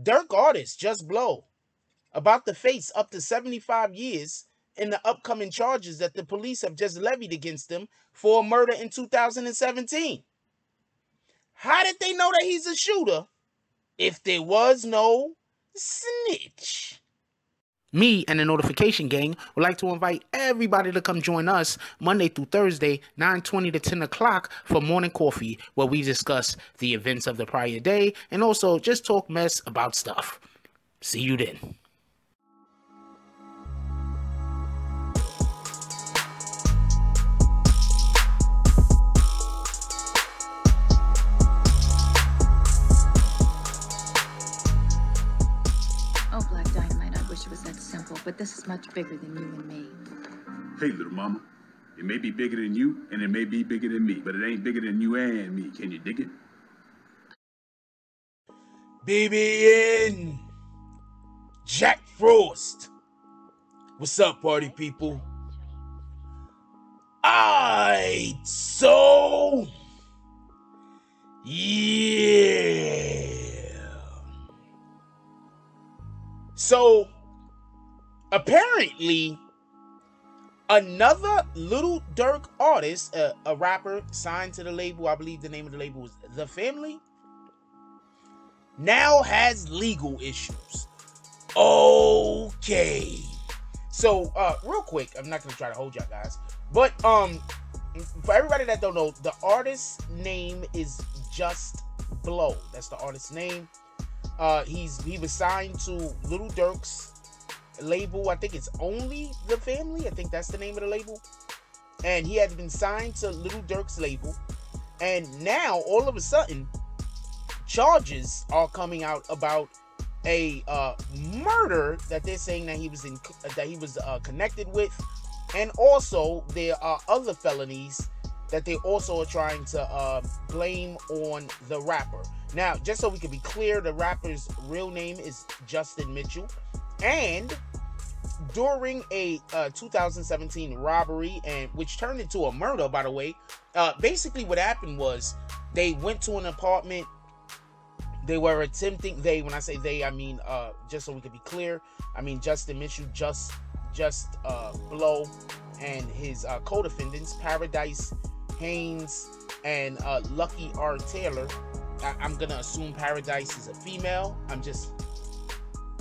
Durk artist Just Blow about to face up to 75 years in the upcoming charges that the police have just levied against him for murder in 2017. How did they know that he's a shooter if there was no snitch? Me and the Notification Gang would like to invite everybody to come join us Monday through Thursday, 9.20 to 10 o'clock for morning coffee, where we discuss the events of the prior day and also just talk mess about stuff. See you then. But this is much bigger than you and me. Hey, little mama. It may be bigger than you, and it may be bigger than me, but it ain't bigger than you and me. Can you dig it? BBN Jack Frost. What's up, party people? I so yeah. So apparently another little Durk artist uh, a rapper signed to the label i believe the name of the label was the family now has legal issues. Okay. So uh real quick i'm not gonna try to hold y'all guys but um for everybody that don't know the artist's name is just blow. That's the artist's name. Uh he's he was signed to little Durk's label. I think it's only the family. I think that's the name of the label. And he had been signed to Little Durk's label. And now all of a sudden, charges are coming out about a uh, murder that they're saying that he was in that he was uh, connected with, and also there are other felonies that they also are trying to uh, blame on the rapper. Now, just so we can be clear, the rapper's real name is Justin Mitchell. And during a uh, 2017 robbery, and which turned into a murder, by the way, uh, basically what happened was they went to an apartment. They were attempting. They, when I say they, I mean uh, just so we can be clear, I mean Justin Mitchell, just just uh, Blow, and his uh, co-defendants, Paradise Haynes and uh, Lucky R. Taylor. I- I'm gonna assume Paradise is a female. I'm just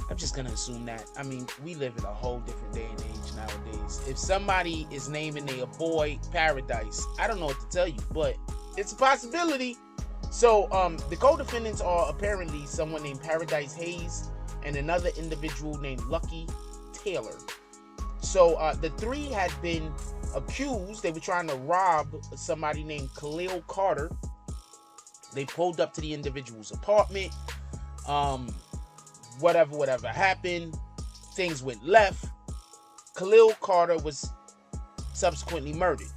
I'm just gonna assume that. I mean, we live in a whole different day and age nowadays. If somebody is naming a boy Paradise, I don't know what to tell you, but it's a possibility. So, um, the co-defendants are apparently someone named Paradise Hayes and another individual named Lucky Taylor. So, uh, the three had been accused. They were trying to rob somebody named Khalil Carter. They pulled up to the individual's apartment. Um, whatever, whatever happened, things went left. Khalil Carter was subsequently murdered.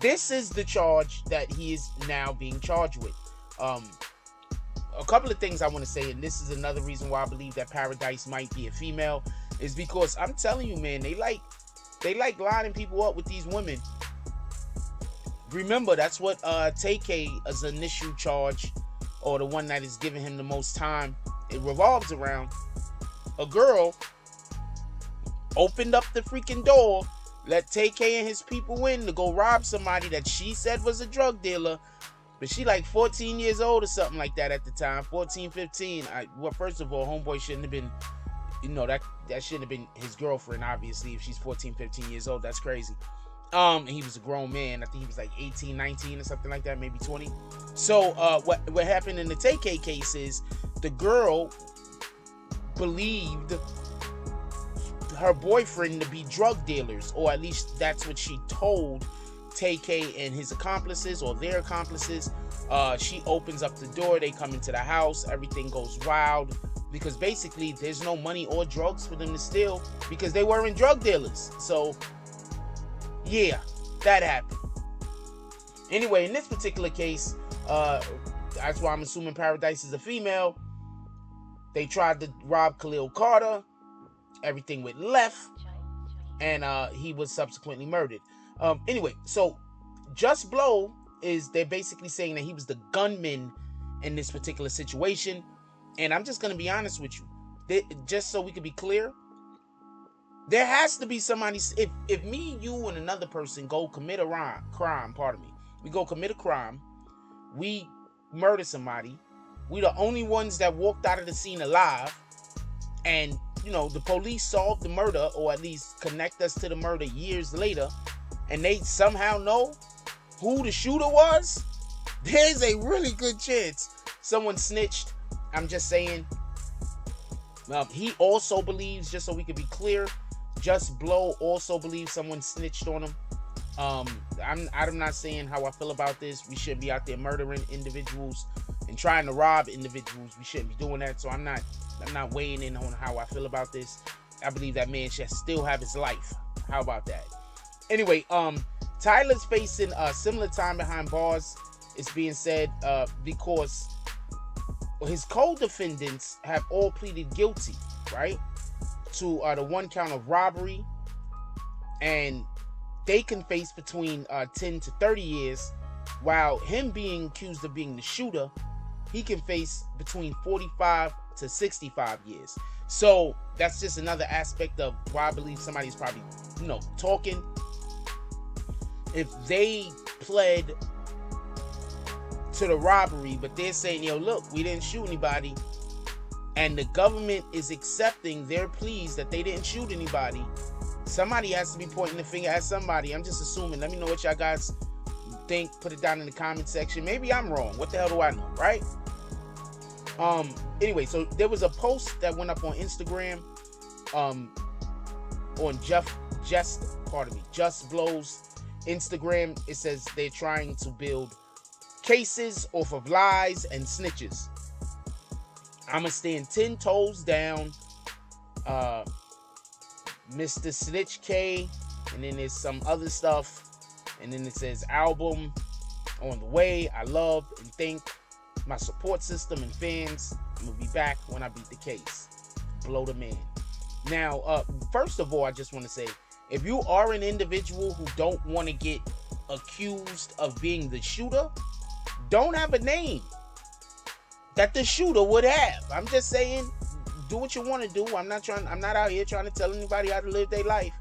This is the charge that he is now being charged with. Um, a couple of things I want to say, and this is another reason why I believe that Paradise might be a female, is because I'm telling you, man, they like they like lining people up with these women. Remember, that's what uh Tay-K as initial charge, or the one that is giving him the most time it revolves around a girl opened up the freaking door, let Tay-K and his people in to go rob somebody that she said was a drug dealer. But she like 14 years old or something like that at the time. 14, 15. I, well, first of all, homeboy shouldn't have been, you know, that that shouldn't have been his girlfriend, obviously. If she's 14, 15 years old, that's crazy. Um, and he was a grown man. I think he was like 18, 19 or something like that, maybe 20. So uh what what happened in the Tay-K case is the girl believed her boyfriend to be drug dealers, or at least that's what she told Tay-K and his accomplices or their accomplices. Uh, she opens up the door, they come into the house, everything goes wild because basically there's no money or drugs for them to steal because they weren't drug dealers. So, yeah, that happened. Anyway, in this particular case, uh, that's why I'm assuming Paradise is a female. They tried to rob Khalil Carter. Everything went left, and uh, he was subsequently murdered. Um, anyway, so Just Blow is they're basically saying that he was the gunman in this particular situation. And I'm just gonna be honest with you, Th- just so we can be clear. There has to be somebody. If if me, you, and another person go commit a crime, crime, pardon me, we go commit a crime, we murder somebody, we the only ones that walked out of the scene alive, and you know the police solved the murder or at least connect us to the murder years later, and they somehow know who the shooter was. There's a really good chance someone snitched. I'm just saying. Um, he also believes, just so we can be clear, Just Blow also believes someone snitched on him. Um, I'm I'm not saying how I feel about this. We shouldn't be out there murdering individuals and trying to rob individuals. We shouldn't be doing that. So I'm not I'm not weighing in on how I feel about this. I believe that man should still have his life. How about that? Anyway, um, Tyler's facing a similar time behind bars. It's being said uh, because his co-defendants have all pleaded guilty, right, to uh, the one count of robbery, and they can face between uh, 10 to 30 years, while him being accused of being the shooter, he can face between 45 to 65 years. So that's just another aspect of why I believe somebody's probably, you know, talking. If they pled to the robbery, but they're saying, yo, look, we didn't shoot anybody, and the government is accepting their pleas that they didn't shoot anybody, somebody has to be pointing the finger at somebody. I'm just assuming. Let me know what y'all guys think. Put it down in the comment section. Maybe I'm wrong. What the hell do I know, right? Um. Anyway, so there was a post that went up on Instagram, um, on Jeff Just, pardon me, Just Blows Instagram. It says they're trying to build cases off of lies and snitches. I'ma stand ten toes down. Uh, Mr. Snitch K, and then there's some other stuff, and then it says album on the way. I love and thank my support system and fans. I'm gonna be back when I beat the case. Blow the man. Now, uh, first of all, I just want to say, if you are an individual who don't want to get accused of being the shooter, don't have a name that the shooter would have. I'm just saying, do what you want to do. I'm not trying. I'm not out here trying to tell anybody how to live their life.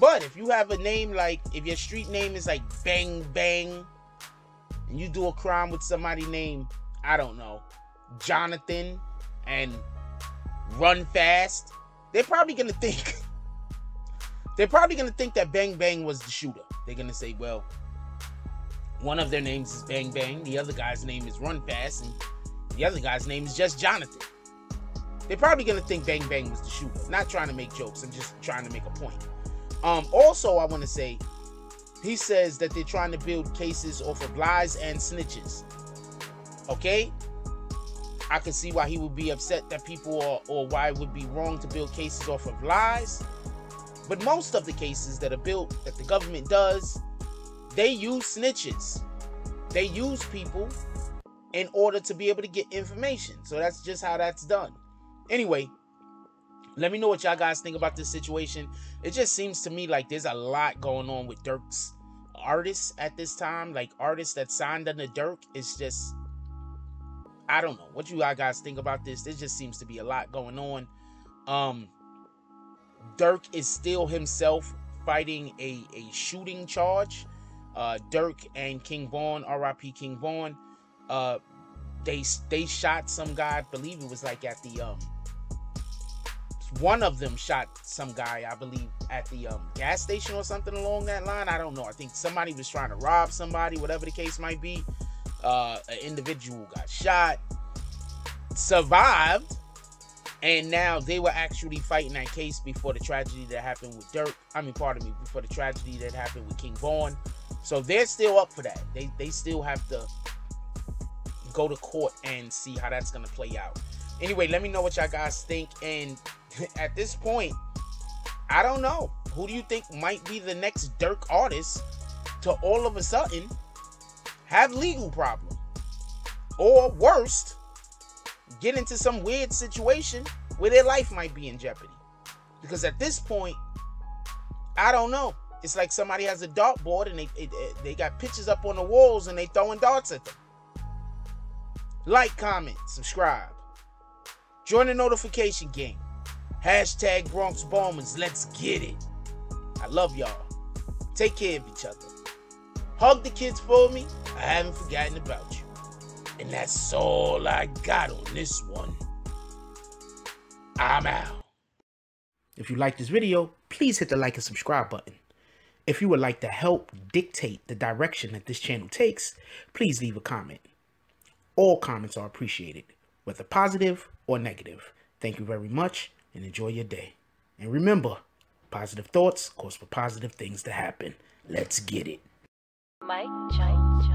But if you have a name like, if your street name is like Bang Bang, and you do a crime with somebody named, I don't know, Jonathan, and Run Fast, they're probably gonna think. they're probably gonna think that Bang Bang was the shooter. They're gonna say, well, one of their names is Bang Bang, the other guy's name is Run Fast, and the other guy's name is just Jonathan. They're probably gonna think Bang Bang was the shooter. Not trying to make jokes. I'm just trying to make a point. Um, also, I want to say, he says that they're trying to build cases off of lies and snitches. Okay, I can see why he would be upset that people are, or why it would be wrong to build cases off of lies. But most of the cases that are built that the government does, they use snitches. They use people in order to be able to get information. So that's just how that's done. Anyway, let me know what y'all guys think about this situation. It just seems to me like there's a lot going on with Durk's artists at this time. Like artists that signed under Dirk is just I don't know. What you guys think about this? There just seems to be a lot going on. Um Durk is still himself fighting a, a shooting charge. Uh Durk and King Von, RIP King Von. Uh they they shot some guy, I believe it was like at the um one of them shot some guy, I believe, at the um, gas station or something along that line. I don't know. I think somebody was trying to rob somebody, whatever the case might be. Uh, an individual got shot, survived, and now they were actually fighting that case before the tragedy that happened with Durk. I mean, pardon me, before the tragedy that happened with King Von. So they're still up for that. They they still have to go to court and see how that's gonna play out. Anyway, let me know what y'all guys think. And at this point, I don't know. Who do you think might be the next Durk artist to all of a sudden have legal problem? Or worst, get into some weird situation where their life might be in jeopardy. Because at this point, I don't know. It's like somebody has a dartboard and they, they they got pictures up on the walls and they throwing darts at them. Like, comment, subscribe. Join the notification game. Hashtag Bronx Bombers. Let's get it. I love y'all. Take care of each other. Hug the kids for me. I haven't forgotten about you. And that's all I got on this one. I'm out. If you like this video, please hit the like and subscribe button. If you would like to help dictate the direction that this channel takes, please leave a comment. All comments are appreciated, whether positive or negative. Thank you very much and enjoy your day. And remember, positive thoughts cause for positive things to happen. Let's get it. Mike Jones